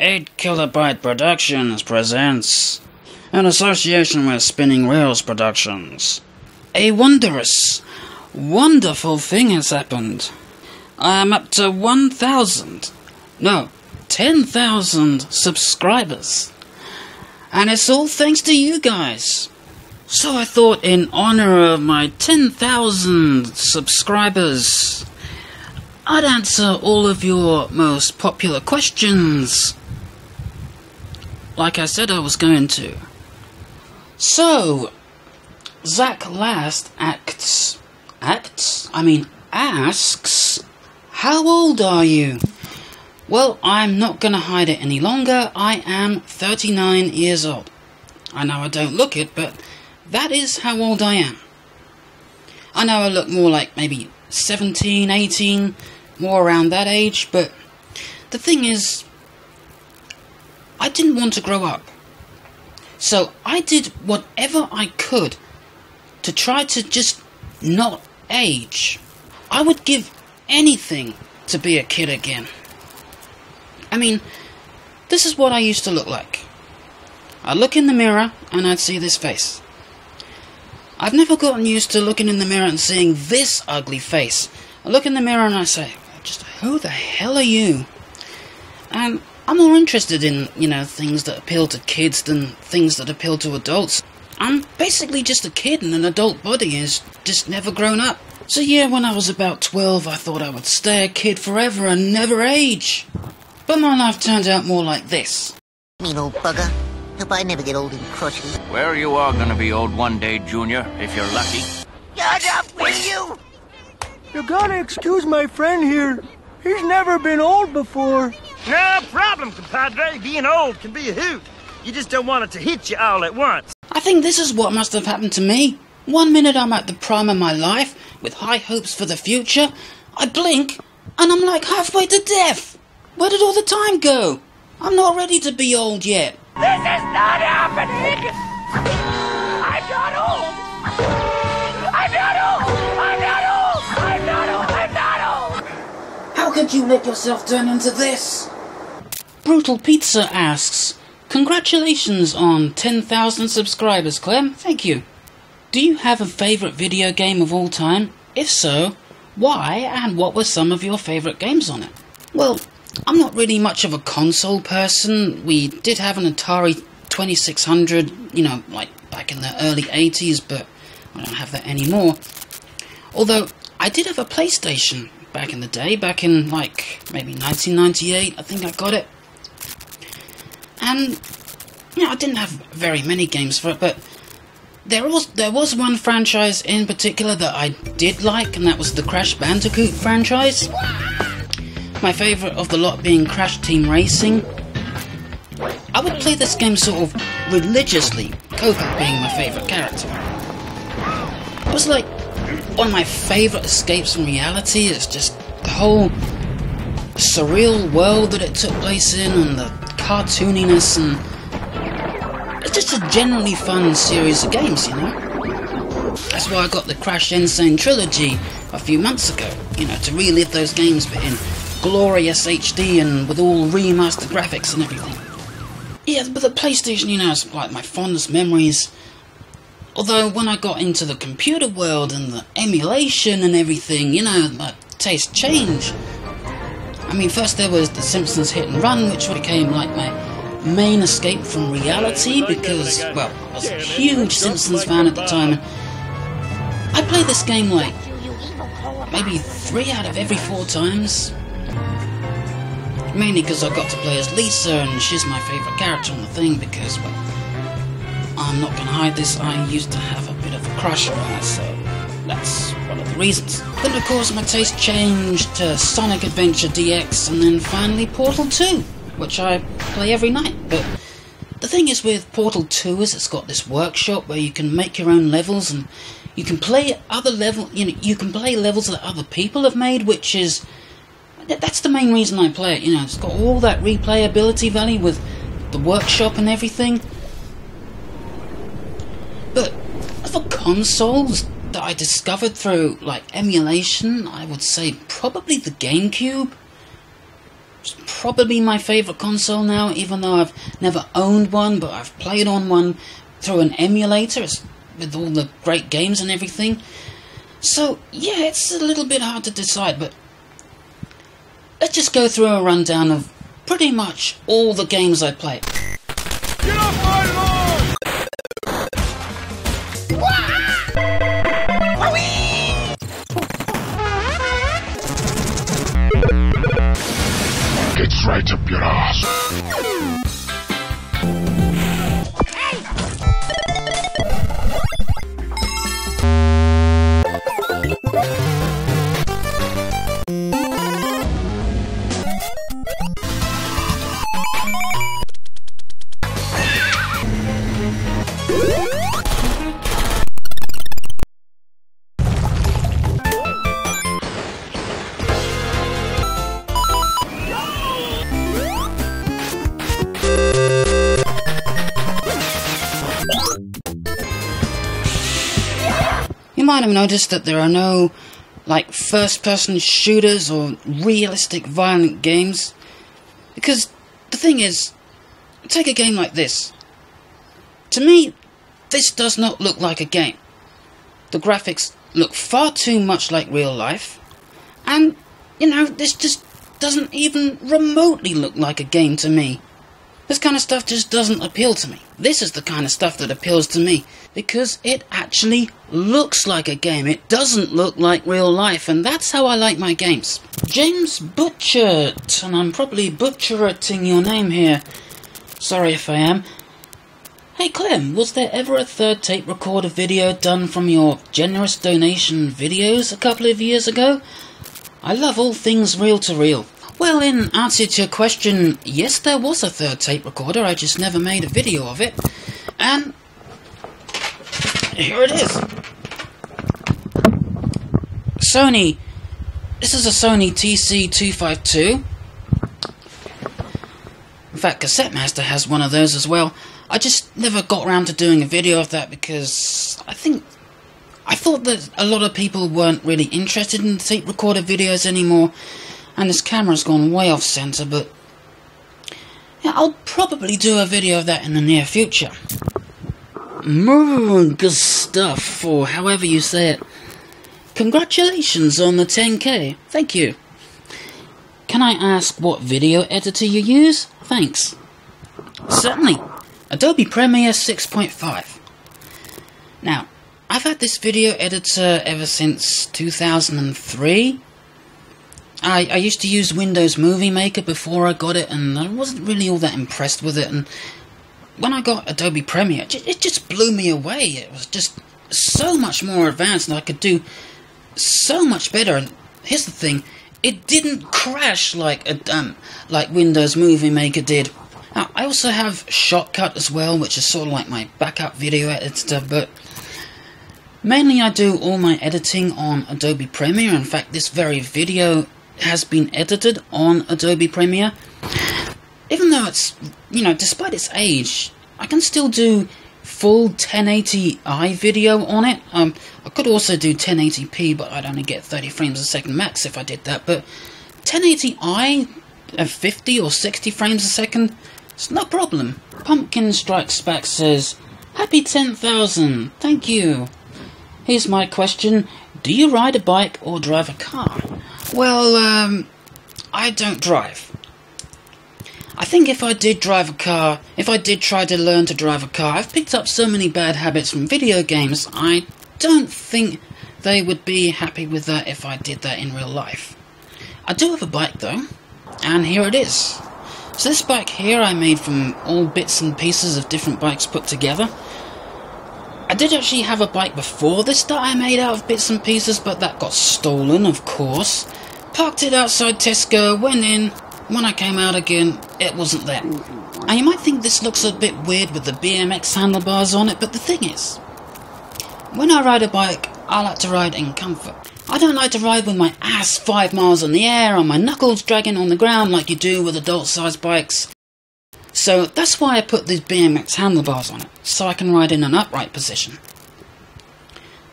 8 Kilobyte Productions presents, in association with Spinning Wheels Productions, a wondrous, wonderful thing has happened. I am up to 1,000, no, 10,000 subscribers. And it's all thanks to you guys. So I thought, in honor of my 10,000 subscribers, I'd answer all of your most popular questions. Like I said I was going to. So, Zach Last acts. Acts? I mean, asks, How old are you? Well, I'm not gonna hide it any longer. I am 39 years old. I know I don't look it, but that is how old I am. I know I look more like maybe 17, 18, more around that age, but the thing is, I didn't want to grow up. So I did whatever I could to try to just not age. I would give anything to be a kid again. I mean, this is what I used to look like. I'd look in the mirror and I'd see this face. I've never gotten used to looking in the mirror and seeing this ugly face. I look in the mirror and I say, just who the hell are you? And I'm more interested in, you know, things that appeal to kids than things that appeal to adults. I'm basically just a kid and an adult body is just never grown up. So yeah, when I was about 12, I thought I would stay a kid forever and never age. But my life turned out more like this. Mean old bugger. Hope I never get old and crotchety. Well, you are gonna be old one day, Junior, if you're lucky. Shut up, will you? You gotta excuse my friend here. He's never been old before. No problem, compadre. Being old can be a hoot. You just don't want it to hit you all at once. I think this is what must have happened to me. One minute I'm at the prime of my life, with high hopes for the future. I blink, and I'm like halfway to death. Where did all the time go? I'm not ready to be old yet. This is not happening! Could you let yourself turn into this? Brutal Pizza asks, Congratulations on 10,000 subscribers, Clem. Thank you. Do you have a favourite video game of all time? If so, why and what were some of your favourite games on it? Well, I'm not really much of a console person. We did have an Atari 2600, you know, like back in the early 80s, but I don't have that anymore. Although, I did have a PlayStation back in the day, back in like maybe 1998, I think I got it. And, you know, I didn't have very many games for it, but there was there was one franchise in particular that I did like, and that was the Crash Bandicoot franchise. My favourite of the lot being Crash Team Racing. I would play this game sort of religiously, Coco being my favourite character. It was like one of my favourite escapes from reality. It's just the whole surreal world that it took place in, and the cartooniness, and it's just a generally fun series of games, you know. That's why I got the Crash N. Sane trilogy a few months ago, you know, to relive those games, but in glorious HD and with all remastered graphics and everything. Yeah, but the PlayStation, you know, is like my fondest memories. Although when I got into the computer world and the emulation and everything, you know, my taste changed. I mean, first there was The Simpsons Hit and Run, which became like my main escape from reality because, well, I was a huge Simpsons fan at the time. And I played this game like maybe three out of every four times. Mainly because I got to play as Lisa, and she's my favourite character on the thing because, well, I'm not gonna hide this, I used to have a bit of a crush on her, so that's one of the reasons. Then, of course, my taste changed to Sonic Adventure DX, and then finally Portal 2, which I play every night. But the thing is with Portal 2 is it's got this workshop where you can make your own levels and you can play other level you know you can play levels that other people have made which is that's the main reason I play it you know it's got all that replayability value with the workshop and everything but for consoles that I discovered through like emulation I would say probably the GameCube It's probably my favourite console now, even though I've never owned one, but I've played on one through an emulator it's, with all the great games and everything. So, yeah, it's a little bit hard to decide, but let's just go through a rundown of pretty much all the games I played. Right up your ass. Have noticed that there are no, like, first person shooters or realistic violent games. Because the thing is, take a game like this. To me, this does not look like a game. The graphics look far too much like real life. And, you know, this just doesn't even remotely look like a game to me. This kind of stuff just doesn't appeal to me. This is the kind of stuff that appeals to me because it actually looks like a game. It doesn't look like real life, and that's how I like my games. James Butchert, and I'm probably butchering your name here. Sorry if I am. Hey Clem, was there ever a third tape recorder video done from your generous donation videos a couple of years ago? I love all things reel to reel. Well, in answer to your question, yes, there was a third tape recorder, I just never made a video of it. And here it is. Sony. This is a Sony TC252. In fact, Cassette Master has one of those as well. I just never got around to doing a video of that because I think I thought that a lot of people weren't really interested in tape recorder videos anymore, and this camera's gone way off center, but yeah, I'll probably do a video of that in the near future. Mmm, good stuff, or however you say it. Congratulations on the 10k. Thank you. Can I ask what video editor you use? Thanks. Certainly. Adobe Premiere 6.5. Now, I've had this video editor ever since 2003. I, I used to use Windows Movie Maker before I got it, and I wasn't really all that impressed with it. And when I got Adobe Premiere, it just blew me away. It was just so much more advanced, and I could do so much better. And here's the thing: it didn't crash like a um, like Windows Movie Maker did. Now, I also have Shotcut as well, which is sort of like my backup video editor, but mainly I do all my editing on Adobe Premiere. In fact, this very video has been edited on Adobe Premiere. Even though it's, you know, despite its age, I can still do full 1080i video on it. Um, I could also do 1080p, but I'd only get 30 frames a second max if I did that. But 1080i at 50 or 60 frames a second, it's no problem. Pumpkin Strikes Back says, Happy 10,000, thank you. Here's my question Do you ride a bike or drive a car? Well, um, I don't drive. I think if I did drive a car, if I did try to learn to drive a car, I've picked up so many bad habits from video games, I don't think they would be happy with that if I did that in real life. I do have a bike though, and here it is. So this bike here I made from all bits and pieces of different bikes put together. I did actually have a bike before this that I made out of bits and pieces, but that got stolen, of course. Parked it outside Tesco, went in. When I came out again, it wasn't there. And you might think this looks a bit weird with the BMX handlebars on it, but the thing is, when I ride a bike, I like to ride in comfort. I don't like to ride with my ass five miles in the air or my knuckles dragging on the ground like you do with adult sized bikes. So that's why I put these BMX handlebars on it, so I can ride in an upright position.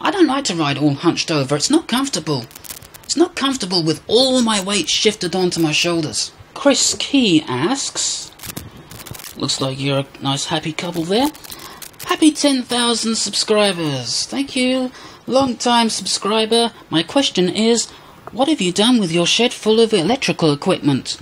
I don't like to ride all hunched over, it's not comfortable. Not comfortable with all my weight shifted onto my shoulders. Chris Key asks, looks like you're a nice happy couple there. Happy 10,000 subscribers. Thank you. Long time subscriber. My question is, what have you done with your shed full of electrical equipment?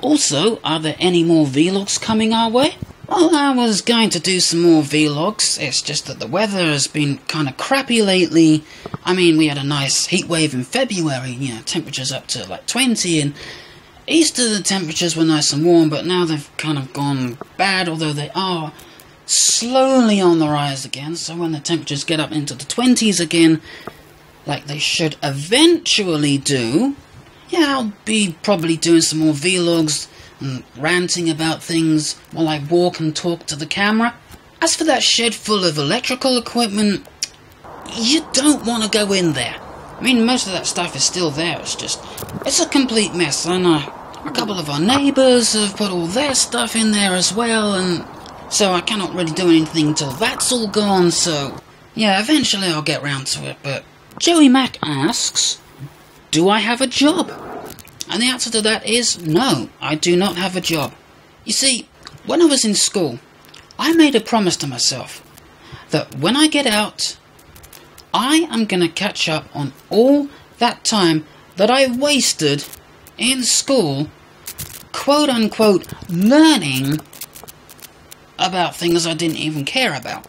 Also, are there any more vlogs coming our way? Well, I was going to do some more vlogs. It's just that the weather has been kind of crappy lately. I mean, we had a nice heat wave in February, you know, temperatures up to like 20, and Easter the temperatures were nice and warm, but now they've kind of gone bad, although they are slowly on the rise again. So when the temperatures get up into the 20s again, like they should eventually do, yeah, I'll be probably doing some more vlogs and ranting about things while I walk and talk to the camera. As for that shed full of electrical equipment, you don't want to go in there. I mean, most of that stuff is still there. It's just, it's a complete mess. And uh, a couple of our neighbours have put all their stuff in there as well, and so I cannot really do anything until that's all gone. So, yeah, eventually I'll get round to it. But Joey Mack asks, "Do I have a job?" And the answer to that is no. I do not have a job. You see, when I was in school, I made a promise to myself that when I get out, I am going to catch up on all that time that I wasted in school, quote unquote, learning about things I didn't even care about.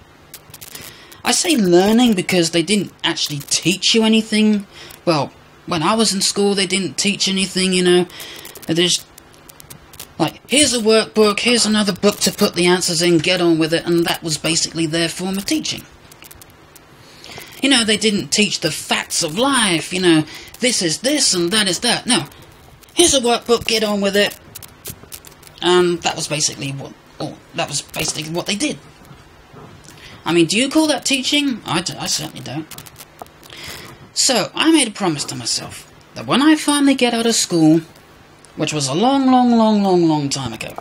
I say learning because they didn't actually teach you anything. Well, when I was in school, they didn't teach anything, you know. They just, like, here's a workbook, here's another book to put the answers in, get on with it, and that was basically their form of teaching. You know, they didn't teach the facts of life, you know, this is this and that is that. No. Here's a workbook, get on with it. And that was basically what, oh, that was basically what they did. I mean, do you call that teaching? I certainly don't. So, I made a promise to myself that when I finally get out of school, which was a long, long, long, long, long time ago,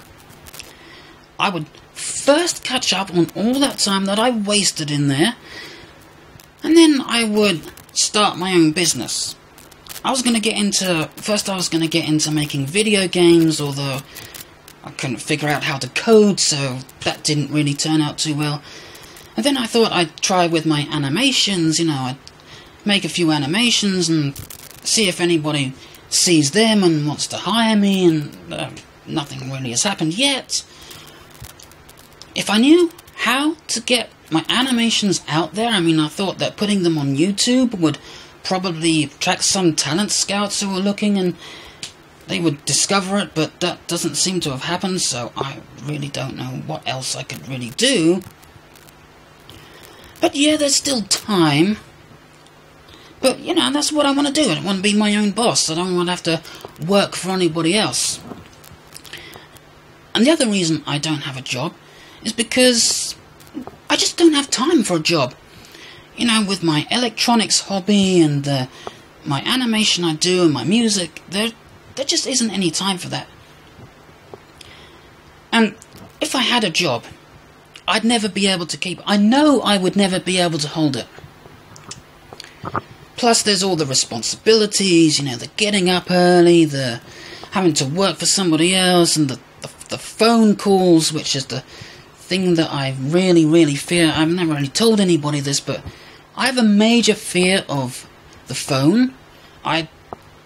I would first catch up on all that time that I wasted in there, and then I would start my own business. I was going to get into, first, I was going to get into making video games, although I couldn't figure out how to code, so that didn't really turn out too well. And then I thought I'd try with my animations, you know, I'd make a few animations and see if anybody sees them and wants to hire me, and uh, nothing really has happened yet. If I knew how to get my animations out there, I mean, I thought that putting them on YouTube would probably attract some talent scouts who were looking and they would discover it, but that doesn't seem to have happened, so I really don't know what else I could really do. But yeah, there's still time. But, you know, that's what I want to do. I want to be my own boss. I don't want to have to work for anybody else. And the other reason I don't have a job is because I just don't have time for a job. You know, with my electronics hobby and my animation I do and my music, there, there just isn't any time for that. And if I had a job, I'd never be able to keep. I know I would never be able to hold it. Plus, there's all the responsibilities, you know, the getting up early, the having to work for somebody else, and the, the, the phone calls, which is the thing that I really, really fear. I've never really told anybody this, but I have a major fear of the phone. I,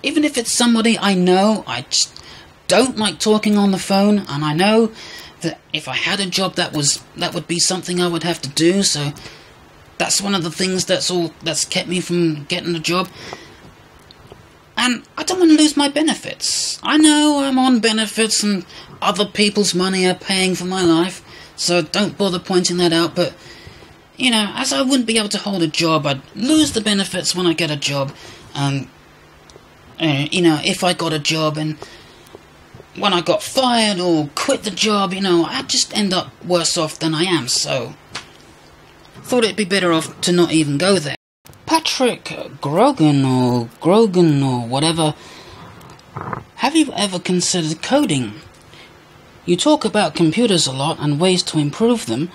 even if it's somebody I know, I just don't like talking on the phone, and I know that if I had a job that was that would be something I would have to do. So that's one of the things that's all that's kept me from getting a job. And I don't want to lose my benefits. I know I'm on benefits and other people's money are paying for my life, so don't bother pointing that out, but you know, as I wouldn't be able to hold a job, I'd lose the benefits when I get a job. And, uh, you know, if I got a job and when I got fired or quit the job, you know, I'd just end up worse off than I am, so. Thought it'd be better off to not even go there. Patrick Grogan or Grogan or whatever, have you ever considered coding? You talk about computers a lot and ways to improve them,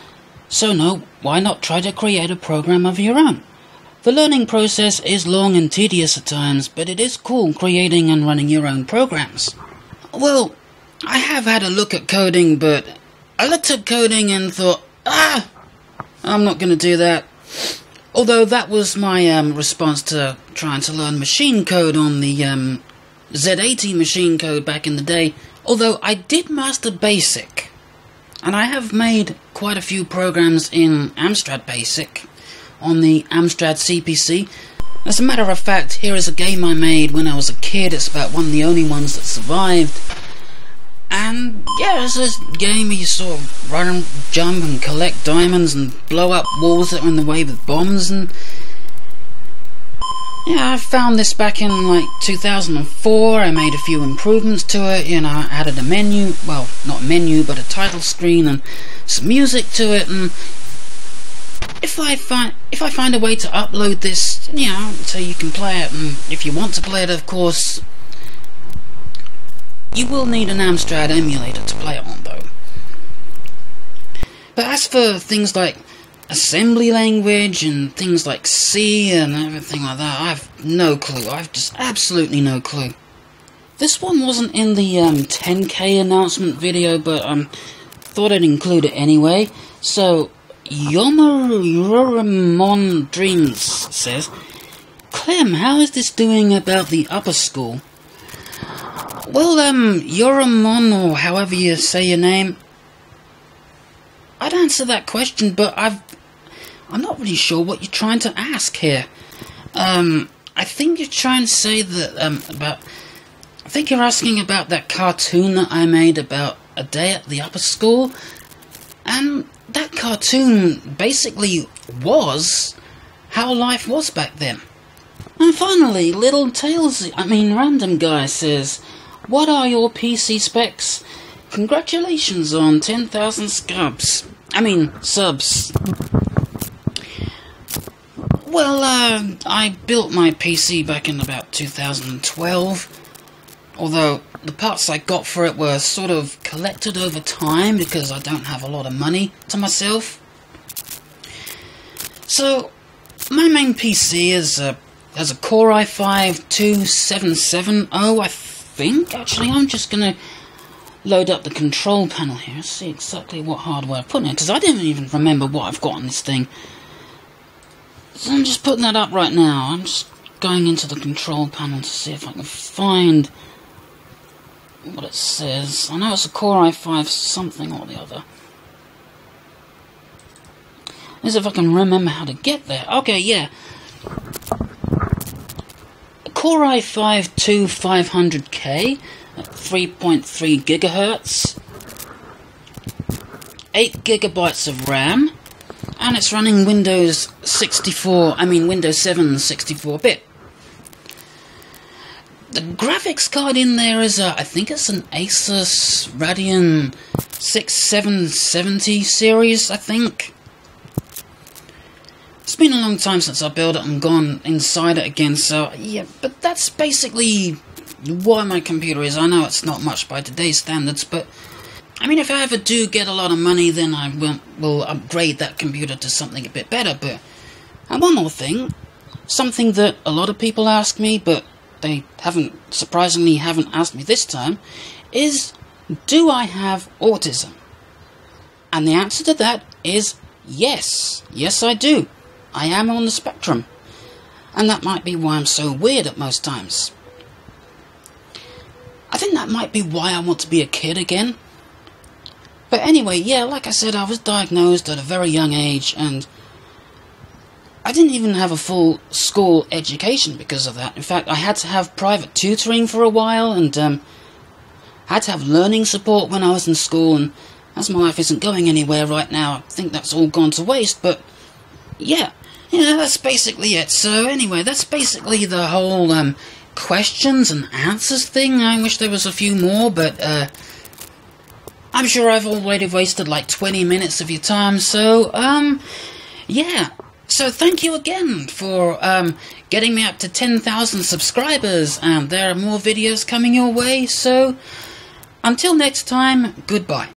so no, why not try to create a program of your own? The learning process is long and tedious at times, but it is cool creating and running your own programs. Well, I have had a look at coding, but I looked at coding and thought, ah, I'm not going to do that. Although that was my um, response to trying to learn machine code on the um, Z80 machine code back in the day. Although I did master BASIC, and I have made quite a few programs in Amstrad BASIC on the Amstrad CPC. As a matter of fact, here is a game I made when I was a kid. It's about one of the only ones that survived. And yeah, it's this game you sort of run and jump and collect diamonds and blow up walls that are in the way with bombs and yeah, I found this back in like 2004. I made a few improvements to it. You know, added a menu, well, not menu, but a title screen and some music to it. And if I find if I find a way to upload this, you know, so you can play it, and if you want to play it, of course, you will need an Amstrad emulator to play it on, though. But as for things like assembly language and things like C and everything like that, I've no clue. I've just absolutely no clue. This one wasn't in the um, 10k announcement video, but um, thought I'd include it anyway. So, Yomaruramon Dreams says, Clem, how is this doing about the upper school? Well, um, Yoramon, or however you say your name, I'd answer that question, but I've I'm not really sure what you're trying to ask here. Um, I think you're trying to say that um, about. I think you're asking about that cartoon that I made about a day at the upper school, and that cartoon basically was how life was back then. And finally, Little Tails, I mean, Random Guy says, What are your PC specs? Congratulations on 10,000 scubs. I mean, subs. Well, uh, I built my PC back in about 2012. Although the parts I got for it were sort of collected over time because I don't have a lot of money to myself. So, my main PC is a has a Core i5 2770, I think. Actually, I'm just gonna load up the control panel here and see exactly what hardware I put in because I didn't even remember what I've got on this thing. So I'm just putting that up right now. I'm just going into the control panel to see if I can find what it says. I know it's a Core i5 something or the other. As if I can remember how to get there. Okay, yeah. Core i5 2500K at 3.3 gigahertz, 8 gigabytes of RAM, and it's running Windows 64, I mean Windows 7 64-bit. The graphics card in there is, a, I think it's an Asus Radeon 6770 series, I think. It's been a long time since I built it and gone inside it again, so yeah, but that's basically why my computer is. I know it's not much by today's standards, but I mean, if I ever do get a lot of money, then I will, will upgrade that computer to something a bit better. But, and one more thing, something that a lot of people ask me, but they haven't, surprisingly, haven't asked me this time, is do I have autism? And the answer to that is yes. Yes, I do. I am on the spectrum. And that might be why I'm so weird at most times. I think that might be why I want to be a kid again. But anyway, yeah, like I said, I was diagnosed at a very young age, and I didn't even have a full school education because of that. In fact, I had to have private tutoring for a while, and um, had to have learning support when I was in school, and as my life isn't going anywhere right now, I think that's all gone to waste, but yeah, yeah, that's basically it. So anyway, that's basically the whole um, questions and answers thing. I wish there was a few more, but uh, I'm sure I've already wasted like 20 minutes of your time, so, um, yeah. So thank you again for, um, getting me up to 10,000 subscribers, and there are more videos coming your way, so, until next time, goodbye.